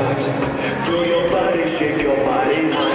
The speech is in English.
shots. Through your body, shake your body high.